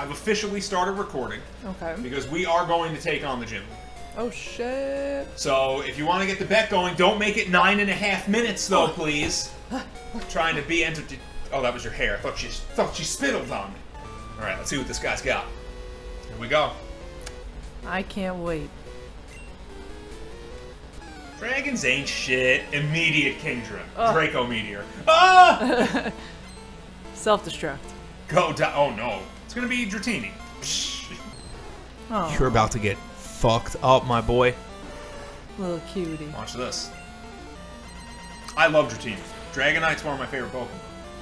I've officially started recording Okay. because we are going to take on the gym. Oh shit. So if you want to get the bet going, don't make it nine and a half minutes though, please. Trying to be entertained. Oh, that was your hair. I thought she thought she spittled on me. All right, let's see what this guy's got. Here we go. I can't wait. Dragons ain't shit. Immediate Kingdra. Ugh. Draco Meteor. Ah! Self-destruct. Go down. Oh no. It's gonna be Dratini. Oh, You're about to get fucked up, my boy. little cutie. Watch this. I love Dratini. Dragonite's one of my favorite Pokemon.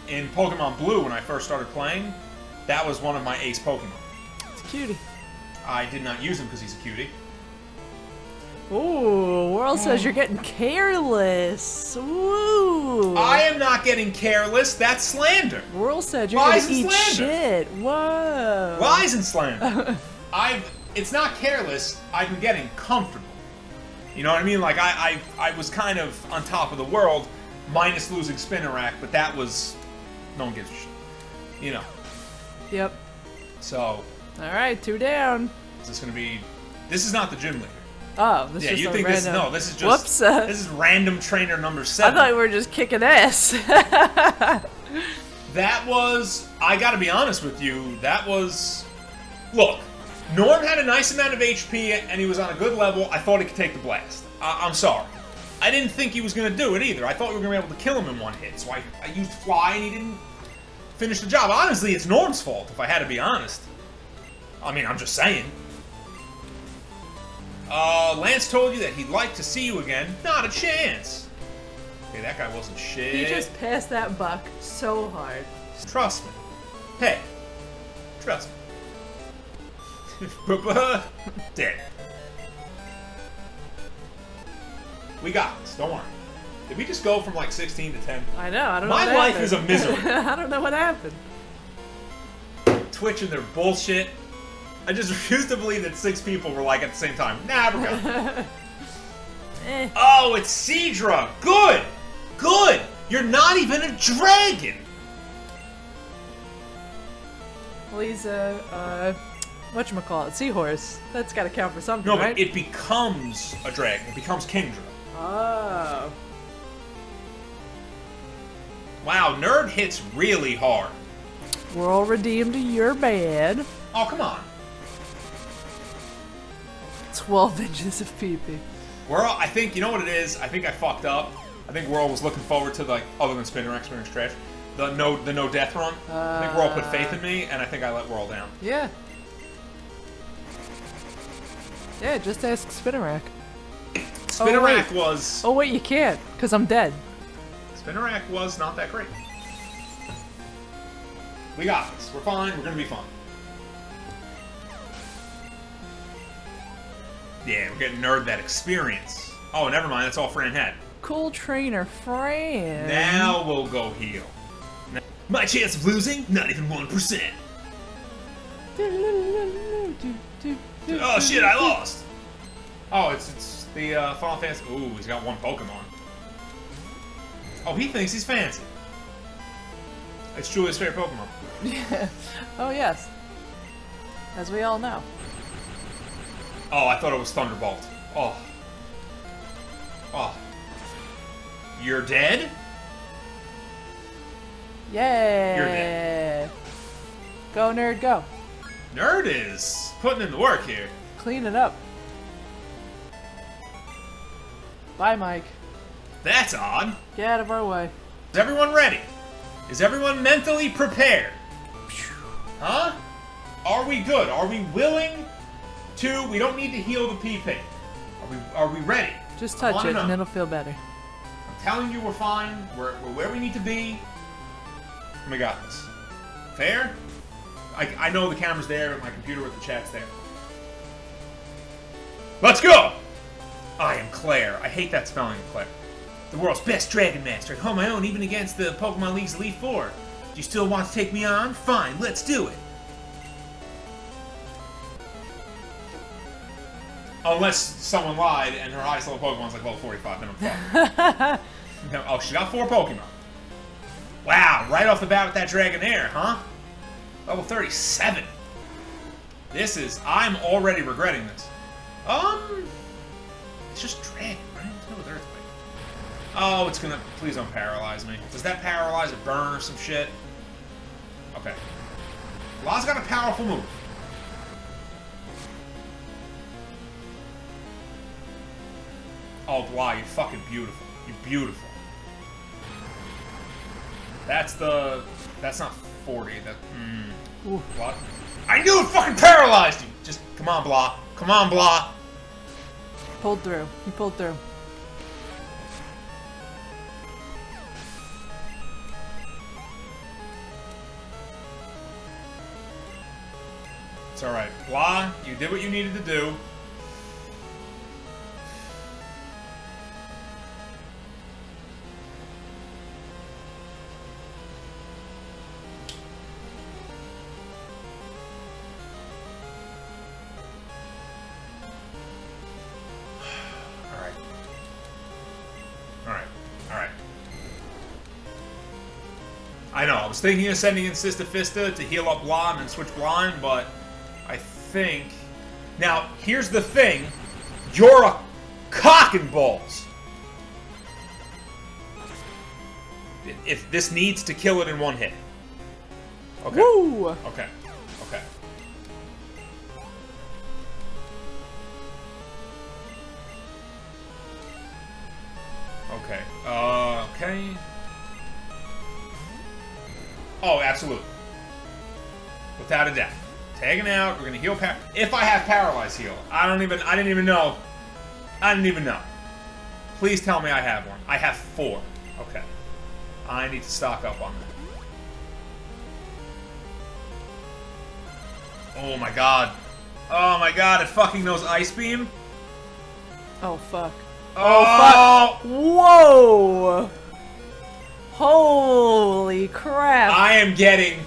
In Pokemon Blue, when I first started playing, that was one of my ace Pokemon. It's a cutie. I did not use him because he's a cutie. Ooh, World says mm. you're getting careless. Woo. I am not getting careless. That's slander. World said you're Lies gonna and eat slander. shit. Whoa. Lies and slander. I've. It's not careless. I've been getting comfortable. You know what I mean? Like I, I, I was kind of on top of the world, minus losing Spinnerack, but that was, no one gives a shit. You know. Yep. So All right, two down. is this gonna be? This is not the gym leader. Oh, this Yeah, is you think random... this? No, this is just. Whoops. uh, This is random trainer number seven. I thought we were just kicking ass. That was, I gotta be honest with you, that was. Look, Norm had a nice amount of HP and he was on a good level. I thought he could take the blast. I- I'm sorry. I didn't think he was gonna do it either. I thought we were gonna be able to kill him in one hit, so I, I used Fly and he didn't finish the job. Honestly, it's Norm's fault, if I had to be honest. I mean, I'm just saying. Uh, Lance told you that he'd like to see you again. Not a chance. Okay, that guy wasn't shit. he just passed that buck so hard. Trust me. Hey, trust me. Dead. We got this. Don't worry. Did we just go from like 16 to 10? I know. I don't My know. what life happened. is a misery. I don't know what happened. Twitch and their bullshit. I just refuse to believe that six people were like at the same time. Nah, we're. Eh. oh, it's Seadra. Good. Good. You're not even a dragon. Well, he's a uh, whatchamacallit, seahorse. That's got to count for something, No, right? but it becomes a dragon. It becomes Kingdra. Oh. Wow, nerd hits really hard. We're all redeemed, you're bad. Oh, come on. 12 inches of PP. Whirl, I think, you know what it is? I think I fucked up. I think Whirl was looking forward to, like, other than Spinner Experience Trash, the no the no death run. I think Whirl put faith in me, and I think I let Whirl down. Yeah. Yeah, just ask Spinnerack. Spinnerack oh, wait. was... Oh, wait, you can't, because I'm dead. Spinnerack was not that great. We got this. We're fine. We're gonna be fine. Yeah, we're getting nerd that experience. Oh, never mind. That's all Fran had. Cool trainer, Fran. Now we'll go heal. My chance of losing? Not even 1%. Oh shit, I lost! Oh, it's it's the uh, Final Fantasy. Ooh, he's got one Pokemon. Oh, he thinks he's fancy. It's truly his favorite Pokemon. Oh, yes. As we all know. Oh, I thought it was Thunderbolt. Oh. Oh. You're dead? Yeah. You're dead. Go, nerd, go. Nerd is putting in the work here. Clean it up. Bye, Mike. That's odd. Get out of our way. Is everyone ready? Is everyone mentally prepared? Huh? Are we good? Are we willing to? We don't need to heal the PP. Are we? Are we ready? Just touch it and it'll feel better. I'm telling you, we're fine. We're, we're where we need to be. And we got this. Fair? I, I know the camera's there, and my computer with the chat's there. Let's go! I am Clair. I hate that spelling of Clair. The world's best Dragon Master. I hold my own even against the Pokemon League's Elite Four. Do you still want to take me on? Fine, let's do it. Unless someone lied and her highest level Pokemon's like level 45, then I'm. No, oh, she got four Pokemon. Wow, right off the bat with that Dragonair, huh? Level 37. This is... I'm already regretting this. Um... It's just Dragon, right? Let's go with Earthquake. Oh, it's gonna... Please don't paralyze me. Does that paralyze or burn or some shit? Okay. La's got a powerful move. Oh, Blah, you're fucking beautiful. You're beautiful. That's the... That's not 40. That... Mm, Ooh. what? I knew it fucking paralyzed you! Just, come on, Blah. Come on, Blah. Pulled through. He pulled through. It's alright. Blah, you did what you needed to do. I know, I was thinking of sending in Sister Fista to heal up Blah and switch blind, but I think... Now, here's the thing. You're a cock and balls. If this needs to kill it in one hit. Okay. Woo! Okay. Okay. Okay. Uh, okay. Oh, absolutely. Without a doubt. Tagging out. We're gonna heal. Par if I have paralyze heal, I don't even. I didn't even know. I didn't even know. Please tell me I have one. I have four. Okay. I need to stock up on that. Oh my god. Oh my god, it fucking knows Ice Beam. Oh, fuck. Oh, fuck Whoa! Holy crap! I am getting.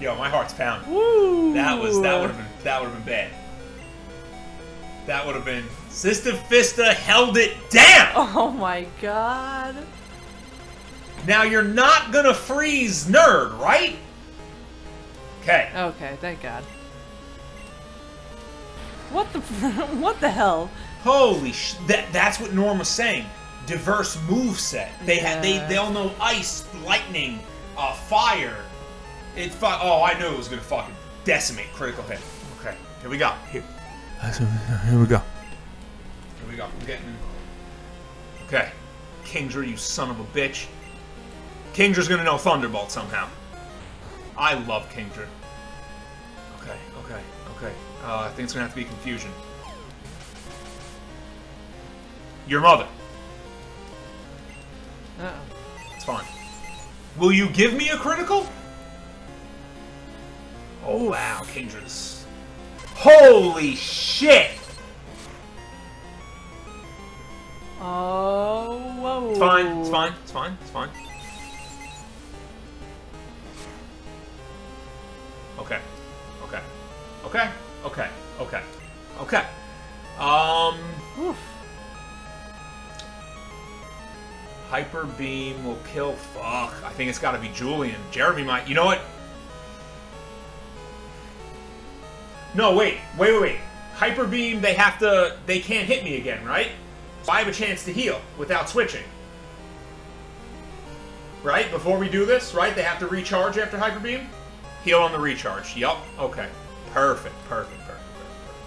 Yo, my heart's pounding. Woo! That was that would have been that would have been bad. That would have been Sister Fista held it down. Oh my god. Now you're not gonna freeze Nerd, right? Okay. Okay, thank god. What the what the hell? Holy sh! That that's what Norm was saying. Diverse move set. They have. they they all know ice, lightning, uh, fire. It fu- Oh, I knew it was gonna fucking decimate critical hit. Okay, here we go. Here, here we go. Here we go. I'm getting. Okay, Kingdra, you son of a bitch. Kingdra's gonna know Thunderbolt somehow. I love Kingdra. Okay, okay, okay. Uh, I think it's gonna have to be confusion. Your mother. Uh-oh. It's fine. Will you give me a critical? Oh wow, Kingdra's. Holy shit! Oh, whoa. It's fine. It's fine. It's fine. It's fine. Okay. Okay. Okay. Okay. Okay. Okay. Um. Oof. Hyper Beam will kill. Fuck. I think it's got to be Julian. Jeremy might. You know what? No, wait. Wait, wait, wait. Hyper Beam, they have to. They can't hit me again, right? So I have a chance to heal without switching. Right? Before we do this, right? They have to recharge after Hyper Beam? Heal on the recharge. Yup. Okay. Perfect. Perfect. Perfect. Perfect. perfect.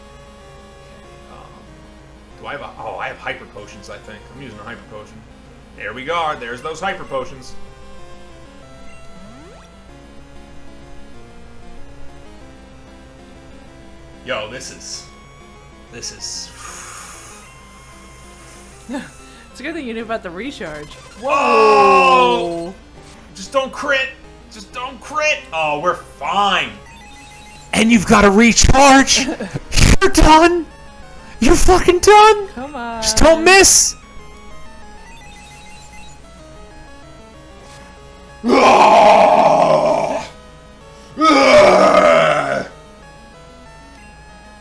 Um, do I have a. Oh, I have Hyper Potions, I think. I'm using a Hyper Potion. There we go. There's those Hyper Potions. Yo, this is. This is. It's a good thing you knew about the recharge. Whoa! Just don't crit! Just don't crit! Oh, we're fine. And you've got to recharge! You're done! You're fucking done! Come on. Just don't miss!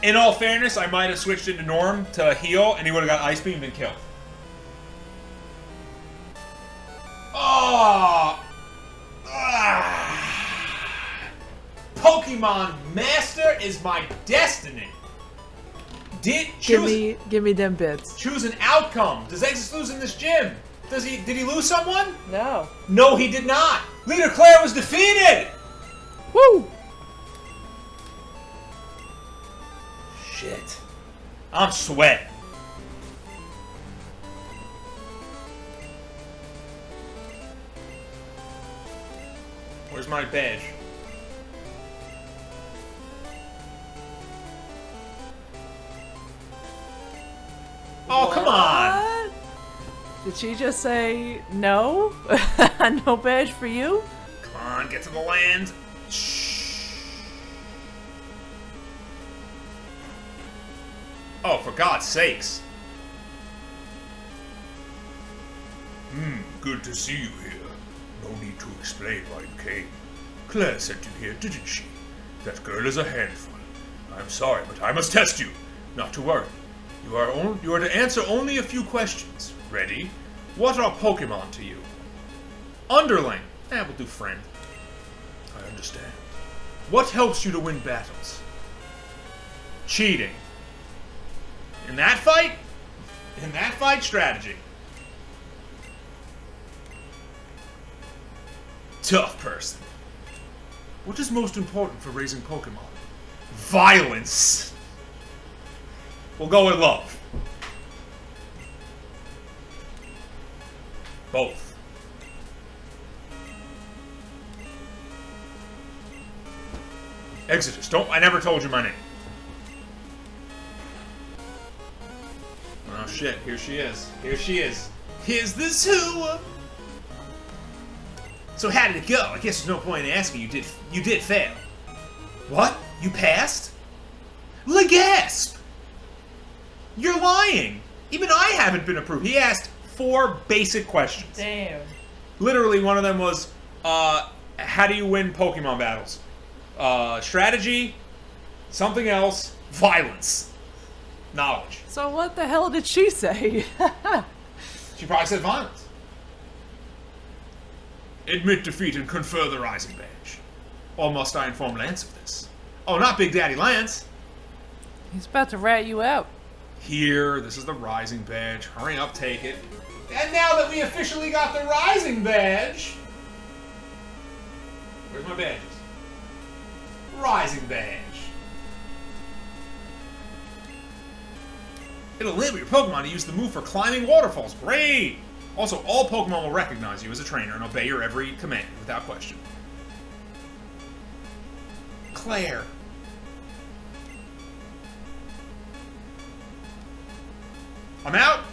In all fairness, I might have switched into Norm to heal, and he would have got Ice Beam and killed. Oh! Ah! Pokemon Master is my destiny. Did Give me, give me them bits. choose an outcome. Does Exus lose in this gym? Does he? Did he lose someone? No. No, he did not. Leader Clair was defeated. Woo! Shit. I'm sweating. Where's my badge? Oh, come on. Did she just say no? no badge for you? Come on, get to the land. God's sakes. Hmm, good to see you here. No need to explain why you came. Clair sent you here, didn't she? That girl is a handful. I'm sorry, but I must test you. Not to worry. You are on, you are to answer only a few questions. Ready? What are Pokemon to you? Underling. Eh, we'll do friend. I understand. What helps you to win battles? Cheating. In that fight? In that fight, strategy. Tough person. What is most important for raising Pokemon? Violence. We'll go with love. Both. Exodus, don't. I never told you my name. Shit, here she is. Here she is. Here's this who. So how did it go? I guess there's no point in asking. You did. You did fail. What? You passed? Legasp! You're lying. Even I haven't been approved. He asked four basic questions. Damn. Literally, one of them was, uh, how do you win Pokemon battles? Uh, strategy, something else, violence, knowledge. So what the hell did she say? She probably said violence. Admit defeat and confer the Rising Badge. Or must I inform Lance of this? Oh, not Big Daddy Lance. He's about to rat you out. Here, this is the Rising Badge. Hurry up, take it. And now that we officially got the Rising Badge... Where's my badges? Rising Badge. It'll enable your Pokemon to use the move for climbing waterfalls. Great! Also, all Pokemon will recognize you as a trainer and obey your every command without question. Clair. I'm out.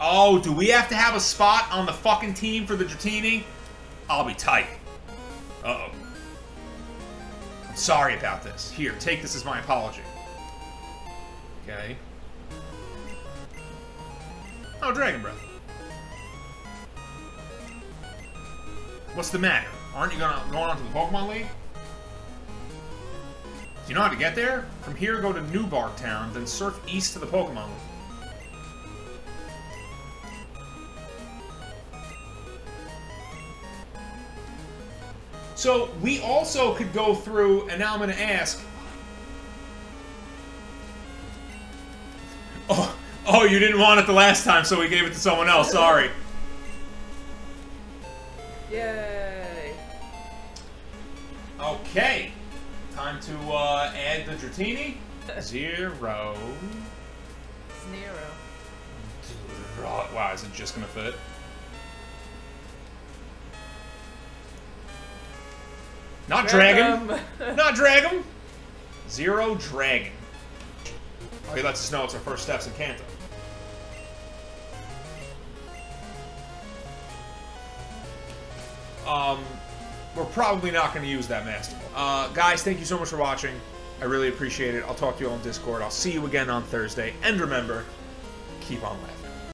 Oh, do we have to have a spot on the fucking team for the Dratini? I'll be tight. Uh-oh. I'm sorry about this. Here, take this as my apology. Okay. Oh, Dragon Breath. What's the matter? Aren't you gonna going on to the Pokemon League? Do you know how to get there? From here, go to Newbark Town, then surf east to the Pokemon League. So, we also could go through, and now I'm going to ask... Oh, you didn't want it the last time, so we gave it to someone else. Sorry. Yay. Okay. Time to uh, add the Dratini. Zero. It's Nero. Wow, is it just gonna fit? Not dragon. Dragon. Not dragon. Zero dragon. Oh, he lets us know it's our first steps in Kanto. Um, we're probably not going to use that Master Uh, guys, thank you so much for watching. I really appreciate it. I'll talk to you all on Discord. I'll see you again on Thursday. And remember, keep on laughing.